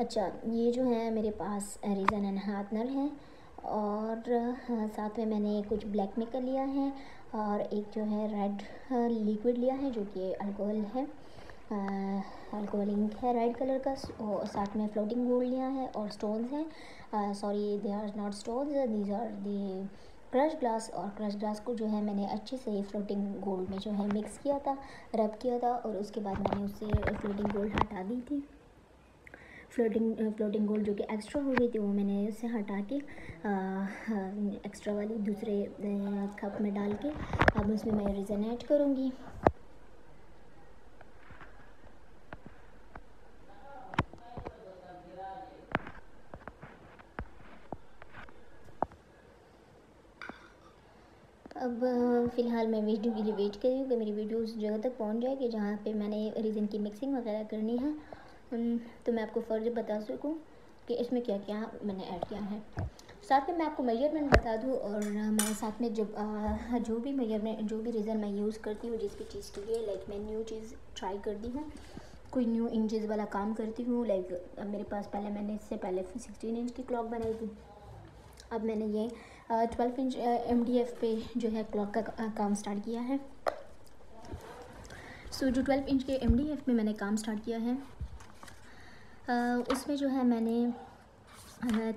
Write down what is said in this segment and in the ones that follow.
अच्छा ये जो है मेरे पास रीज़न एंड हाथनर है और साथ में मैंने कुछ ब्लैक मेकर लिया है और एक जो है रेड लिक्विड लिया है जो कि अल्कोहल है। अल्कोहल इंक है रेड कलर का और साथ में फ्लोटिंग गोल्ड लिया है और स्टोन्स हैं। Sorry they are not stones these are the crush glass और क्रश ग्लास को जो है मैंने अच्छे से फ्लोटिंग गोल्ड में जो है मिक्स किया था रब किया था और उसके बाद मैंने उससे फ्लोटिंग गोल्ड हटा दी थी। फ्लोटिंग फ्लोटिंग गोल्ड जो कि एक्स्ट्रा हो गई थी, वो मैंने उसे हटा के एक्स्ट्रा वाली दूसरे कप में डाल के अब उसमें मैं रिज़न ऐड करूँगी। अब फ़िलहाल मैं वीडियो के लिए वेट कर रही हूँ कि मेरी वीडियो उस जगह तक पहुँच जाए कि जहाँ पे मैंने रीज़न की मिक्सिंग वगैरह करनी है। तो मैं आपको फर्दर बता सकूँ कि इसमें क्या क्या मैंने ऐड किया है। साथ में मैं आपको मेज़रमेंट बता दूँ और मैं साथ में जब जो भी मेज़रमेंट जो भी रीज़न मैं यूज़ करती हूँ जिस भी चीज़ के लिए लाइक मैं न्यू चीज़ ट्राई करती हूँ कोई न्यू इंचज़ वाला काम करती हूँ लाइक मेरे पास पहले मैंने इससे पहले सिक्सटीन इंच की क्लॉक बनाई थी। अब मैंने ये twelve inch M D F पे जो है क्लॉक का काम स्टार्ट किया है। सो so, जो ट्वेल्व इंच के एम डी एफ़ में मैंने काम स्टार्ट किया है उसमें जो है मैंने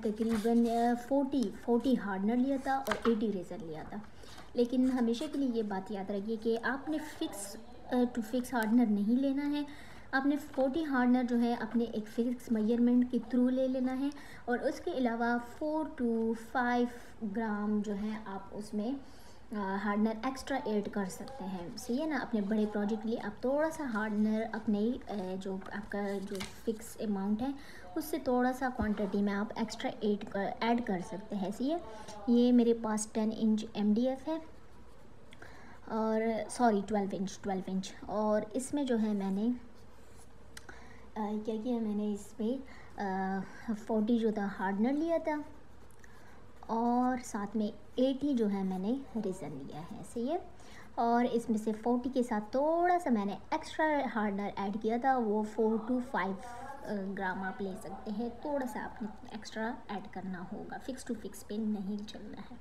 तकरीबन फोर्टी फोर्टी हार्डनर लिया था और एटी रेज़र लिया था। लेकिन हमेशा के लिए ये बात याद रखिए कि आपने फ़िक्स टू फिक्स हार्डनर नहीं लेना है। आपने फोर्टी हार्डनर जो है अपने एक फिक्स मेज़रमेंट के थ्रू ले लेना है और उसके अलावा फ़ोर टू फाइव ग्राम जो है आप उसमें हार्डनर एक्स्ट्रा ऐड कर सकते हैं। सही है ना अपने बड़े प्रोजेक्ट के लिए आप थोड़ा सा हार्डनर अपने जो आपका जो फिक्स अमाउंट है उससे थोड़ा सा क्वांटिटी में आप एक्स्ट्रा ऐड कर ऐड कर सकते हैं। सही है ये मेरे पास टेन इंच एमडीएफ है और sorry twelve inch twelve inch और इसमें जो है मैंने आ, क्या किया मैंने इस पर फोर्टी जो था हार्डनर लिया था। और साथ में एटी जो है मैंने रिज़न लिया है सही है और इसमें से फोर्टी के साथ थोड़ा सा मैंने एक्स्ट्रा हार्डनर ऐड किया था वो फोर टू फाइव ग्राम आप ले सकते हैं। थोड़ा सा आपने एक्स्ट्रा ऐड करना होगा। फ़िक्स टू फिक्स पे नहीं चलना है।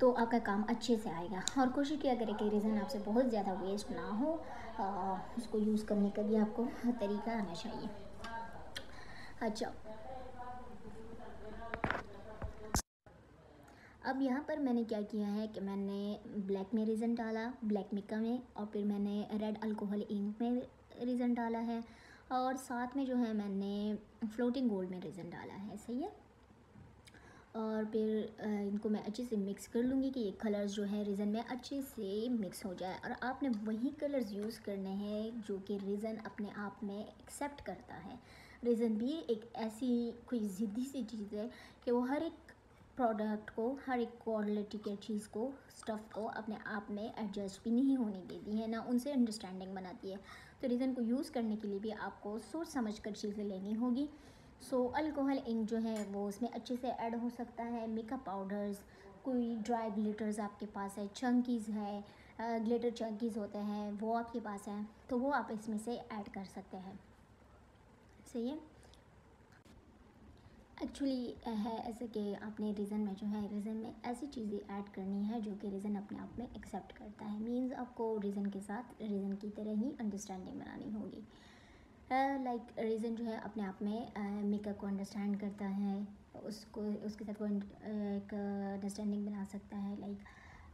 तो आपका काम अच्छे से आएगा। और कोशिश किया करें कि रीज़न आपसे बहुत ज़्यादा वेस्ट ना हो। आ, उसको यूज़ करने का भी आपको तरीका आना चाहिए। अच्छा अब यहाँ पर मैंने क्या किया है कि मैंने ब्लैक में रीज़न डाला ब्लैक मिका में और फिर मैंने रेड अल्कोहल इंक में रीज़न डाला है और साथ में जो है मैंने फ्लोटिंग गोल्ड में रीज़न डाला है, सही है? और फिर इनको मैं अच्छे से मिक्स कर लूँगी कि ये कलर्स जो है रीज़न में अच्छे से मिक्स हो जाए और आपने वही कलर्स यूज़ करने हैं जो कि रीज़न अपने आप में एक्सेप्ट करता है। रीज़न भी एक ऐसी कोई ज़िद्दी सी चीज़ है कि वो हर एक प्रोडक्ट को, हर एक क्वालिटी के चीज़ को स्टफ़ को अपने आप में एडजस्ट भी नहीं होने देती है, ना उनसे अंडरस्टैंडिंग बनाती है। तो रीज़न को यूज़ करने के लिए भी आपको सोच समझ कर चीज़ें लेनी होगी। सो अल्कोहल इंक जो है, वो उसमें अच्छे से ऐड हो सकता है। मेकअप पाउडर्स कोई ड्राई ग्लिटर्स आपके पास है चंकीज़ है ग्लिटर चंकीज़ होते हैं, वो आपके पास है तो वो आप इसमें से ऐड कर सकते हैं। सही है? एक्चुअली है ऐसे कि आपने रीज़न में जो है रीज़न में ऐसी चीज़ें ऐड करनी है जो कि रीज़न अपने आप में एक्सेप्ट करता है। मींस आपको रीज़न के साथ रीज़न की तरह ही अंडरस्टैंडिंग बनानी होगी। लाइक uh, रीज़न like, जो है अपने आप में मेकअप uh, को अंडरस्टैंड करता है उसको उसके साथ वो एक अंडरस्टैंडिंग बना सकता है लाइक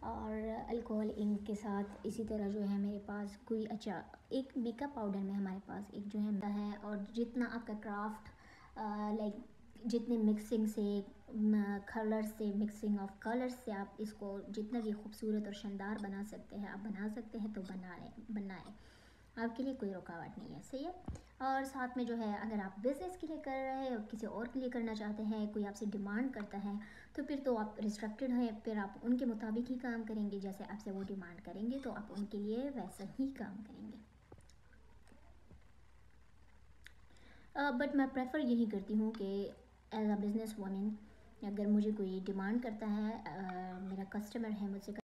और अल्कोहल इंक के साथ इसी तरह जो है मेरे पास कोई अच्छा एक मेकअप पाउडर में हमारे पास एक जो है है और जितना आपका क्राफ्ट लाइक जितने मिक्सिंग से कलर से मिक्सिंग ऑफ़ कलर्स से आप इसको जितना भी खूबसूरत और शानदार बना सकते हैं आप बना सकते हैं तो बनाएँ बनाएँ। आपके लिए कोई रुकावट नहीं है सही है? और साथ में जो है अगर आप बिज़नेस के लिए कर रहे हैं किसी और के लिए करना चाहते हैं कोई आपसे डिमांड करता है तो फिर तो आप रिस्ट्रक्टेड हैं फिर आप उनके मुताबिक ही काम करेंगे जैसे आपसे वो डिमांड करेंगे तो आप उनके लिए वैसा ही काम करेंगे। बट uh, मैं प्रेफर यही करती हूँ कि एज अ बिज़नेस वमेन अगर मुझे कोई डिमांड करता है मेरा कस्टमर है मुझसे